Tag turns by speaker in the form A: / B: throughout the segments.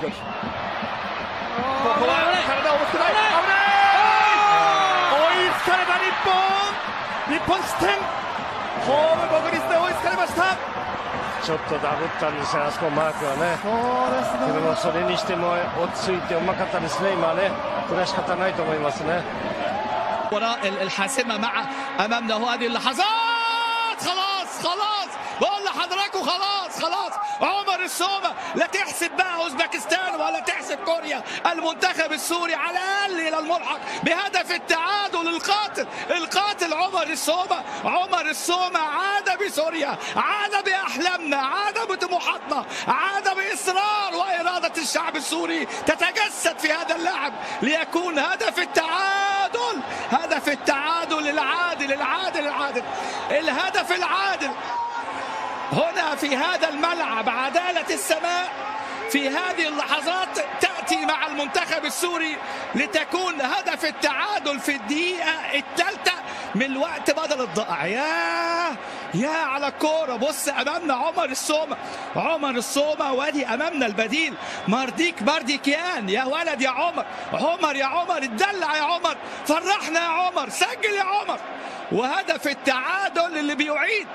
A: 攻撃ここは体を押してない危ない追いつかれた日本日本失点ホーム国立で追いつかれました
B: ちょっとダブったんですよ、あそこマークはね。
A: そうですね。
B: でもそれにしても落ち着いてうまかったですね、今ね。これは仕方ないと思いますね。
C: وراء الحاسمة مع أمامنا هو هذه اللحظات خلاص خلاص بقول لحضراتكم خلاص خلاص. عمر السومة لا تحسب بقى أوزبكستان ولا تحسب كوريا. المنتخب السوري على الأقل إلى الملحق بهدف التعادل القاتل القاتل عمر السومة. عمر السومة عاد بسوريا عاد بأحلامنا عاد بطموحاتنا عاد بإصرار وإرادة الشعب السوري تتجسد في هذا اللاعب ليكون هدف التعادل هدف التعادل العادل العادل العادل. الهدف العادل هنا في هذا الملعب عدالة السماء. في هذه اللحظات تأتي مع المنتخب السوري لتكون هدف التعادل في الدقيقة الثالثة من الوقت بدل الضائع. يا يا على الكورة. بص أمامنا عمر السومة. عمر السومة وادي أمامنا البديل. مارديك مارديكيان. يا ولد يا عمر. عمر يا عمر. اتدلع يا عمر. فرحنا يا عمر. سجل يا عمر. وهدف التعادل اللي بيعيد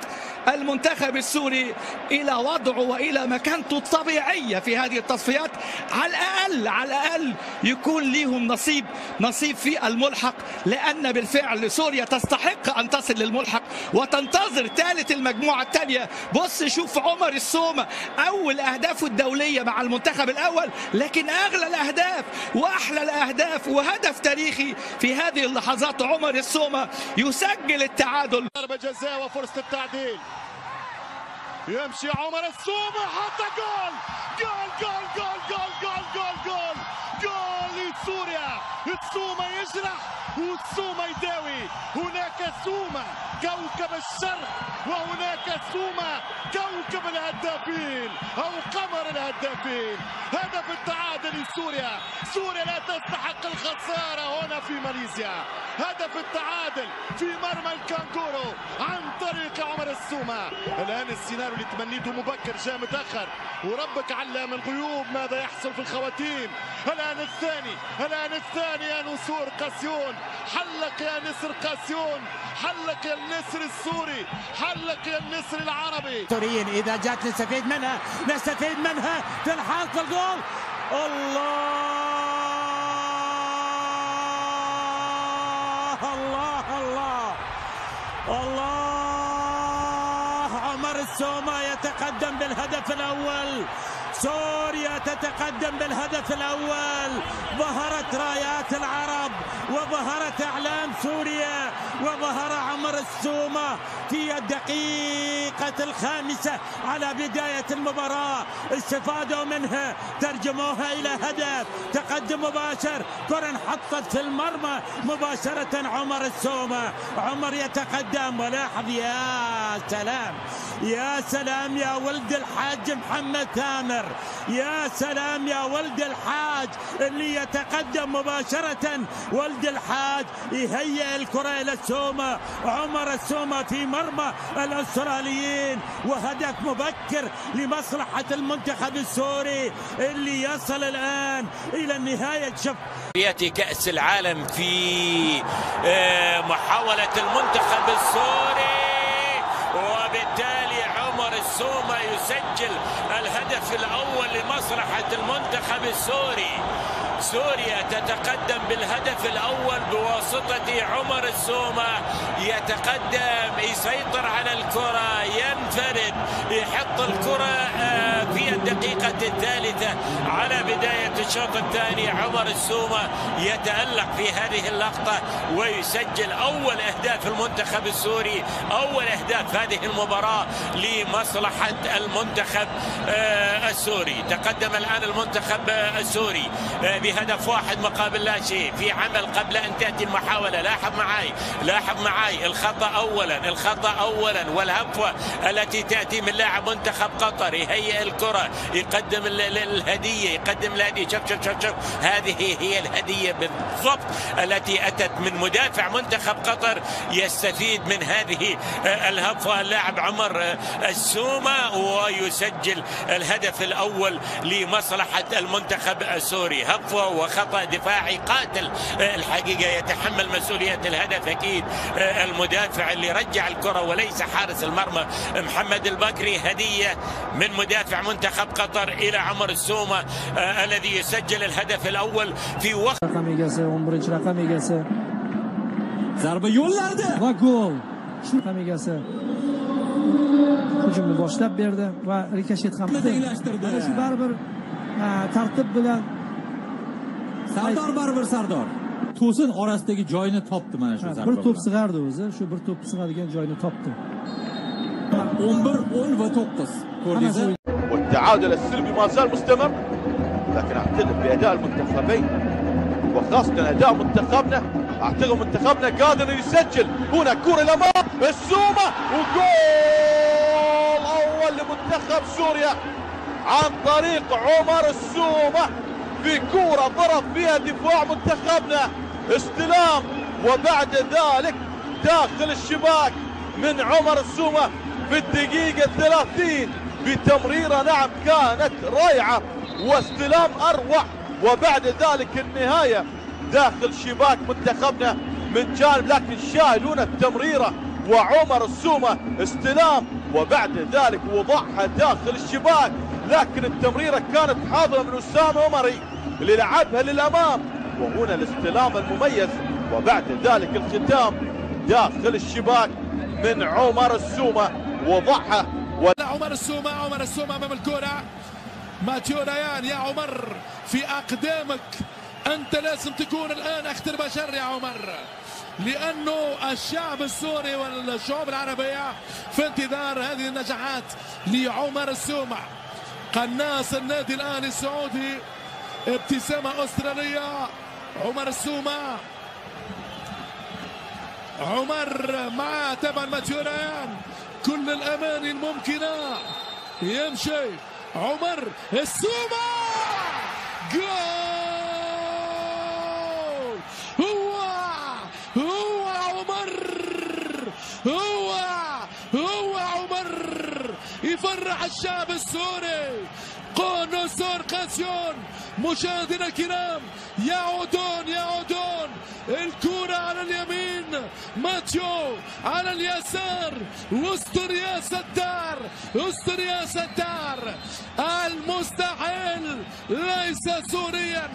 C: المنتخب السوري إلى وضعه وإلى مكانته الطبيعيه في هذه التصفيات. على الأقل على الأقل يكون ليهم نصيب نصيب في الملحق لأن بالفعل سوريا تستحق أن تصل للملحق وتنتظر ثالث المجموعة الثانية. بص شوف عمر السومه أول اهدافه الدولية مع المنتخب الأول لكن أغلى الأهداف وأحلى الأهداف وهدف تاريخي في هذه اللحظات عمر السومة يسجل التعادل.
D: ضربة جزاء وفرصة التعديل. يمشي عمر السومة حط goal goal goal goal goal goal goal, goal. تسوما يجرح وتسوما يداوي. هناك سوما كوكب الشرق وهناك سوما كوكب الهدافين أو قمر الهدافين. هدف التعادل لسوريا سوريا لا تستحق الخسارة هنا في ماليزيا. هدف التعادل في مرمى الكانجورو عن طريق عمر السومة الآن السيناريو اللي تمنيته مبكر جاء متأخر وربك علام الغيوب ماذا يحصل في الخواتيم. الآن الثاني الآن الثاني. يا نسور قاسيون حلق يا نسر قاسيون حلق يا النسر السوري حلق يا النسر العربي.
E: السوريين إذا جات نستفيد منها نستفيد منها تنحط الجول الله الله الله الله. عمر السومة يتقدم بالهدف الأول. سوريا تتقدم بالهدف الأول. ظهرت رايات العرب وظهرت أعلام سوريا وظهر عمر السومة في الدقيقة الخامسة على بداية المباراة. استفادوا منها ترجموها إلى هدف. تقدم مباشر كرة انحطت في المرمى مباشرة عمر السومة. عمر يتقدم ولاحظ يا سلام. يا سلام يا ولد الحاج محمد ثامر. يا سلام يا ولد الحاج اللي يتقدم مباشرة. ولد الحاج يهيئ الكرة إلى السومة عمر السومة في مرمى الأستراليين. وهدف مبكر لمصلحة المنتخب السوري اللي يصل الآن إلى النهاية. شوف.
F: كأس العالم في آه، محاولة المنتخب السوري. وبالتالي السومة يسجل الهدف الأول لمصلحة المنتخب السوري. سوريا تتقدم بالهدف الأول بواسطة عمر السومة يتقدم يسيطر على الكرة ينفرد يحط الكرة آه، في الدقيقة الثالثة. على بداية الشوط الثاني عمر السومة يتألق في هذه اللقطة ويسجل أول أهداف المنتخب السوري أول أهداف هذه المباراة لمصلحة المنتخب آه، السوري. تقدم الآن المنتخب آه، السوري آه، بهدف واحد مقابل لا شيء في عمل قبل أن تأتي المحاولة. لاحظ معي لاحظ معي الخطأ أولا الخطأ أولا والهفوة التي تأتي من لاعب منتخب قطر. يهيئ الكرة يقدم الهدية يقدم الهدية. شوف شوف شوف شوف. هذه هي الهدية بالضبط التي أتت من مدافع منتخب قطر يستفيد من هذه الهفوه اللاعب عمر السومه ويسجل الهدف الأول لمصلحة المنتخب السوري. هفوه وخطأ دفاعي قاتل. الحقيقة يتحمل مسؤولية الهدف أكيد المدافع اللي رجع الكرة وليس حارس المرمى. محمد البكري هدية من مدافع منتخب قطر إلى عمر السومه آه الذي يسجل الهدف الأول في وقت.
G: 11 raqam egasi
E: zarba yo'llardi
G: va gol shu raqam egasi hujumni boshlab berdi va rikoshet ham qildi
E: tenglashtirdi.
G: Mana shu baribir ha, tartib bilan
E: sardor baribir sardor to'sin orasidagi joyini topdi mana shu
G: ha,
E: zarba
G: bir to'p
E: bilan.
G: sig'ardi o'zi shu bir to'p sig'adigan joyini topdi
E: 11 10 va 9 ko'rdingizmi
G: Hammasi
D: والتعادل السلبي ما زال مستمر لكن اعتقد باداء المنتخبين وخاصه اداء منتخبنا اعتقد منتخبنا قادر يسجل. هنا كوره الامام السومه وجول أول لمنتخب سوريا عن طريق عمر السومه في كورة ضرب فيها دفاع منتخبنا. استلام وبعد ذلك داخل الشباك من عمر السومه في الدقيقة الثلاثين بتمريره نعم كانت رائعة واستلام أروع وبعد ذلك النهاية داخل شباك منتخبنا من جانب لكن شايلون التمريره وعمر السومة استلام وبعد ذلك وضعها داخل الشباك. لكن التمريرة كانت حاضرة من أسامة عمري اللي لعبها للأمام. وهنا الاستلام المميز وبعد ذلك الختام داخل الشباك من عمر السومة وضعها
H: عمر السومة عمر السومة أمام الكرة. ماتيو ريان يا عمر في أقدامك. أنت لازم تكون الآن أختر بشر يا عمر. لأنه الشعب السوري والشعوب العربية في انتظار هذه النجاحات لعمر السومة قناص النادي الأهلي السعودي ابتسامة أسترالية. عمر السومة عمر مع طبعا ماتيو ريان كل الاماني الممكنة. يمشي عمر السومة. الشعب السوري. نسور قاسيون مشاهدينا الكرام يعودون يعودون. الكرة على اليمين. ماتيو على اليسار واستر يا ستار استر يا ستار المستحيل ليس سوريا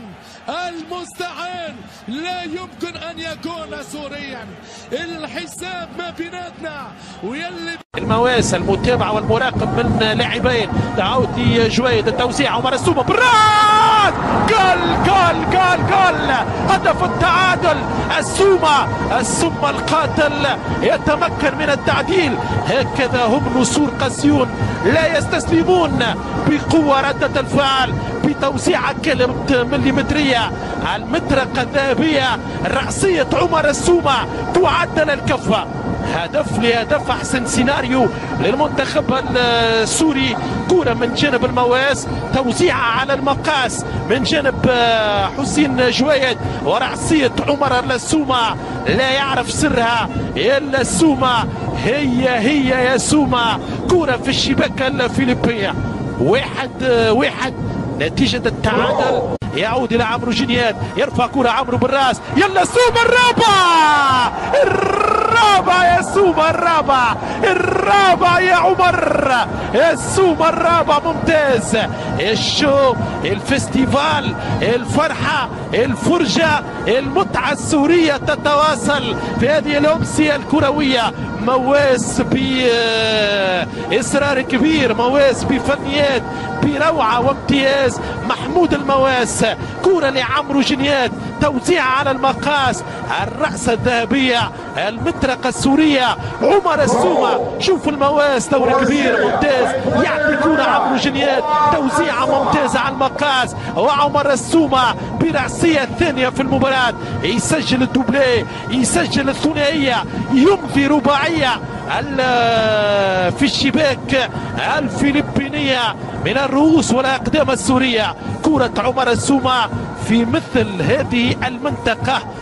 H: المستحيل لا يمكن أن يكون سوريا. الحساب ما بيناتنا ويلي
I: المواس المتابعة والمراقب من لاعبين دعوتي جويد التوزيع عمر السومة بالراس جول جول جول جول. هدف التعادل. السومة السومة القاتل يتمكن من التعديل. هكذا هم نسور قسيون لا يستسلمون بقوة ردة الفعل بتوزيعة كلمة مليمترية المطرقة الذهبية رأسية عمر السومة تعدل الكفة. هدف لهدف أحسن سيناريو للمنتخب السوري. كرة من جانب المواس توزيعها على المقاس من جانب حسين جويد ورأسية عمر اللسومة لا يعرف سرها إلا السومة. هي هي يا سومة. كرة في الشباك الفلبية واحد واحد. نتيجة التعادل. يعود إلى عمرو جنيات يرفع كرة عمرو بالراس. يلا سومة الرابع. الرابع يا سومة الرابع. الرابع يا عمر. يا سومة الرابع ممتاز. الشو الفستيفال الفرحة الفرجة المتعة السورية تتواصل في هذه الأمسية الكروية. مواس بإصرار كبير. مواس بفنيات بروعة وامتياز. محمود المواس كرة لعمرو جنيات. توزيع على المقاس. الرأسة الذهبية المطرقة السورية عمر السومة. شوف المواس دور كبير ممتاز. يعطي كرة عمرو جنيات. توزيعة ممتازة على المقاس. وعمر السومة برأسية الثانية في المباراة. يسجل الدوبلي يسجل الثنائية يمضي رباعية. في الشباك الفلبينية
J: من الرؤوس والأقدام السورية. كرة عمر السومة في مثل هذه المنطقة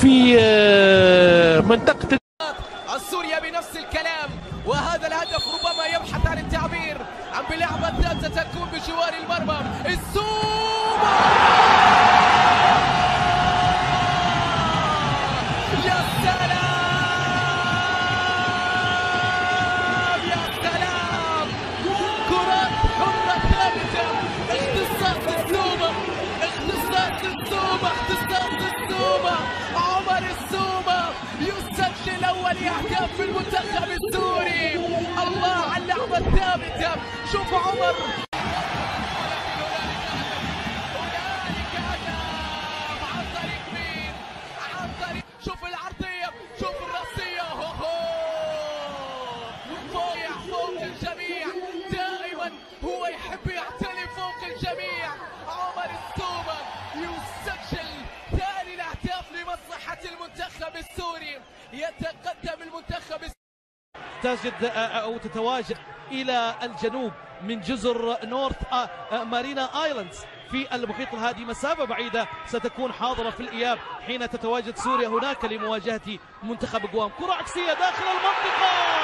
J: في آه، منطقة
K: السوريا بنفس الكلام وهذا الهدف ربما يبحث عن التعبير عن بلعبة ثالثة تكون بجوار المرمى. السومة أول أهداف في المنتخب السوري. الله على اللعبة الثابتة. شوف عمر.
J: تجد أو تتواجد إلى الجنوب من جزر نورث آه، آه، مارينا آيلاندز في المحيط الهادي. مسافة بعيدة ستكون حاضرة في الإياب حين تتواجد سوريا هناك لمواجهة منتخب قوام كرة عكسية داخل المنطقة.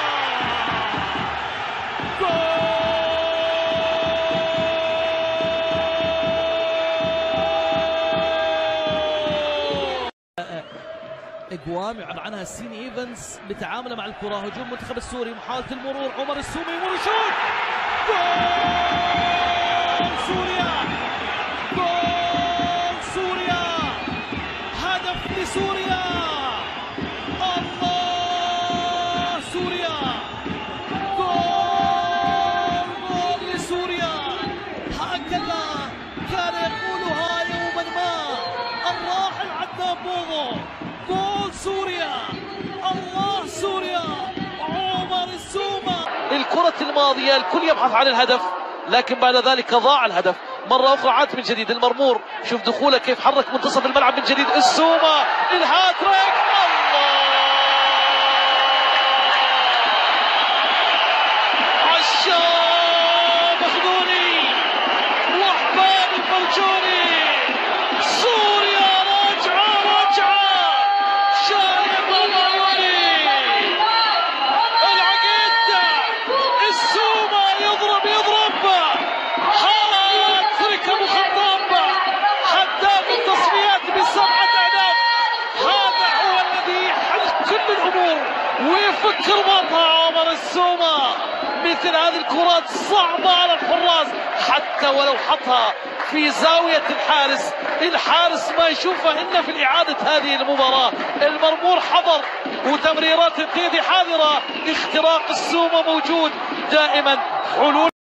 J: إقوام يعبر عنها سيني إيفنز لتعامله مع الكرة. هجوم المنتخب السوري محاولة المرور عمر السومي يمر يشوط. جول! سوريا! جول! سوريا! هدف لسوريا! الله! سوريا! لسوريا! هكذا كان يقولها سوريا. الله سوريا. عمر السومة الكرة الماضية الكل يبحث عن الهدف لكن بعد ذلك ضاع الهدف. مرة أخرى عاد من جديد المرمور. شوف دخوله كيف حرك منتصف الملعب من جديد. السومة الهاتريك الله ويفك رباطها عمر السومة. مثل هذه الكرات صعبة على الحراس. حتى ولو حطها في زاوية الحارس الحارس ما يشوفه إلا في الإعادة هذه المباراة. المرمور حضر وتمريرات الديدي حاضرة. اختراق السومة موجود. دائما حلول